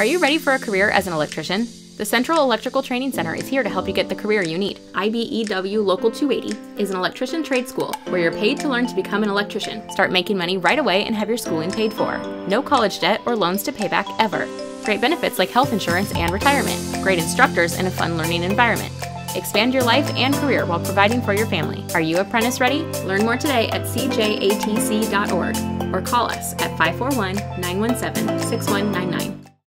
Are you ready for a career as an electrician? The Central Electrical Training Center is here to help you get the career you need. IBEW Local 280 is an electrician trade school where you're paid to learn to become an electrician, start making money right away, and have your schooling paid for. No college debt or loans to pay back ever. Great benefits like health insurance and retirement. Great instructors and a fun learning environment. Expand your life and career while providing for your family. Are you apprentice ready? Learn more today at cjatc.org or call us at 541 917 6199.